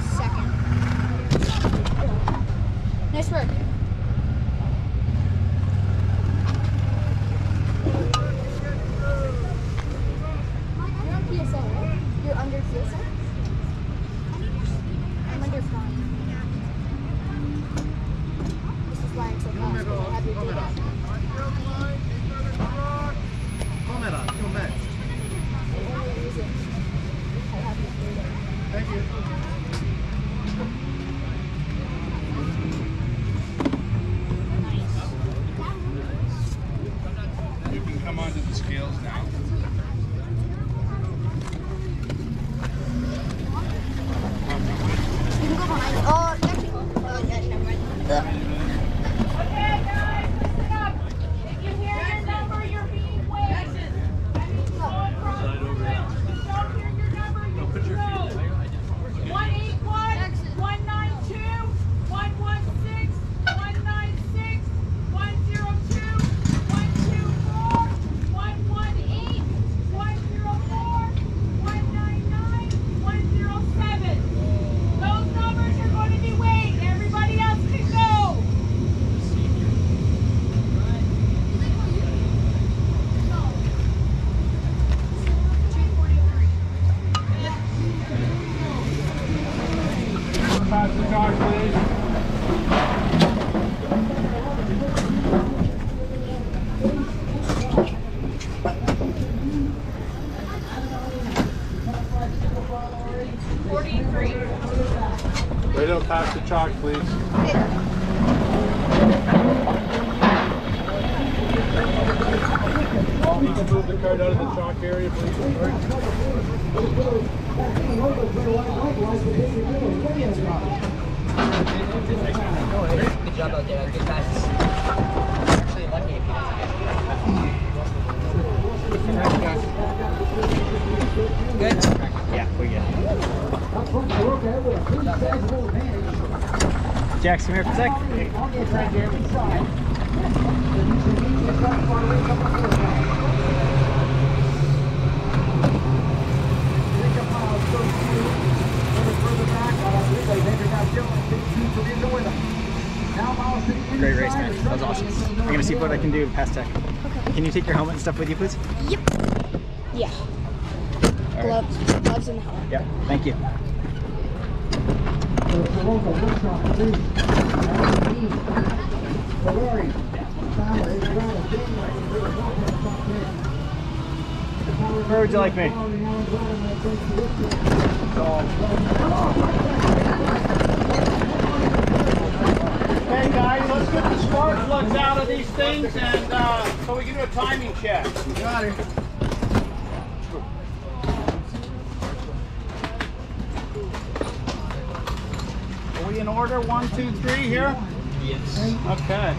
second. Nice work. You're on PSL, right? You're under PSL? I'm under five. This is why I'm so fast, because I have your data. Kamera, filmar. The only reason I have your data. Thank you. You can come onto the scales now. You can go behind. Oh, you actually. Oh, yeah, never mind. Okay, guys, listen up. If you hear your number, you're being waved. That means go across the room. If you don't hear your number, you can go. One eight one, one nine two, one one six, one nine six, one zero two, one two four, one one eight, one zero four, one nine nine, one zero seven. Those numbers are going to be waved. Everybody else can go. Pass the card, please. Forty-three. Radio, pass the chalk, please. You can move the card out of the chalk area, please. Good job out there. Good passes. Actually, lucky if you Good? Yeah, we're Come here for a sec. Great race, man. That was awesome. I'm gonna see what I can do past tech. Can you take your helmet and stuff with you, please? Yep. Yeah. All right. Gloves. Gloves and helmet. Yeah, thank you. Where would you like me? Okay, guys, let's get the spark plugs out of these things and uh, so we can do a timing check. Got it. In order? One, two, three here? Yes. Okay.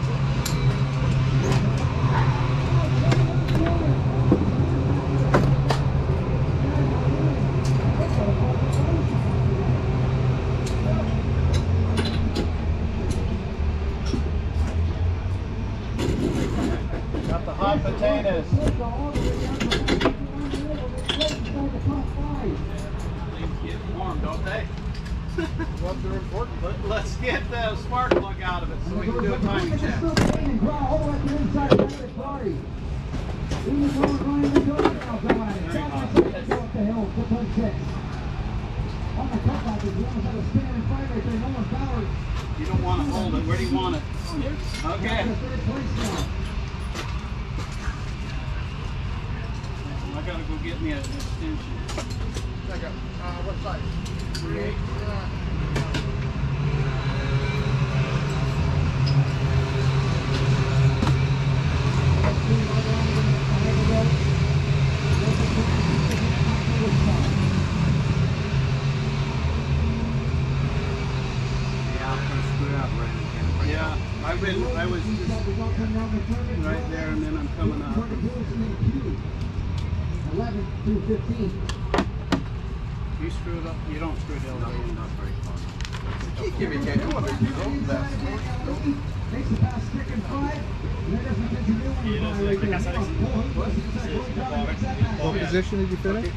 Got the hot potatoes. Get warm, don't they? Let- Let's get the spark plug out of it so we can do a timing check. You don't want to hold it. Where do you want it? Okay. I gotta go get me an extension. Second. Uh, what size? Yeah, I been, I was just right there and then I'm coming up. 11 through 15 screw it up, you don't screw it up. Makes the pass stick in five. And that doesn't continue when What position did you finish?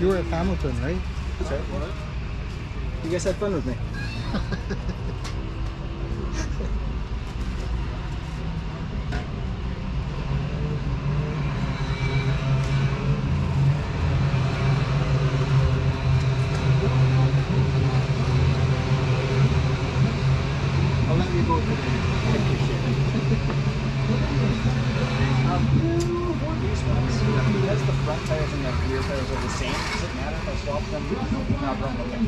You were at Hamilton, right? You guys had fun with me. I'll let you go today. Because the front tires and the rear tires are the same, does it matter if I swap them? No, wrong, okay.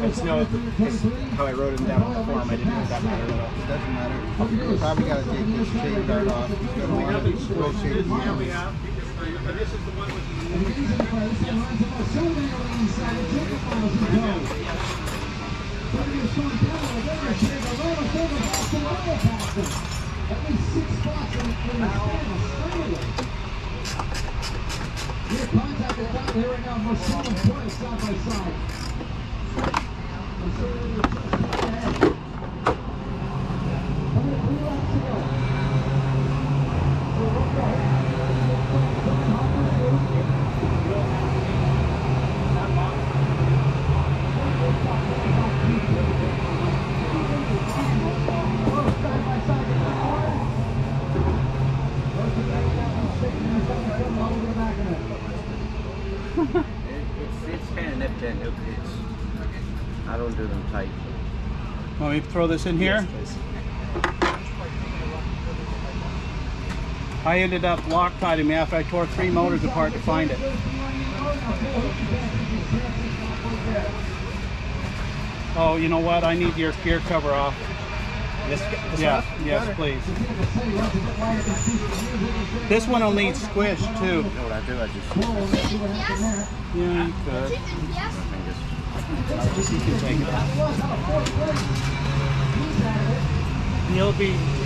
I just know how I wrote them down on the form, I didn't know if that mattered at all. It doesn't matter. You probably gotta take this chain guard off. It's gonna want to rotate. Yeah, we have, because uh, this is the one with the. At least six spots in, in the final straightaway. Here, contact is down here right now. Marcel and Price side by side. Thank you. Me throw this in here? Yes. I ended up Loctiting me after I tore three motors apart to find it. Oh, you know what? I need your gear cover off. This, this Yeah, one? yes, please. This one will need squish too. You know what I do? I just Yeah, you could. Yes. Just you can take it. You'll be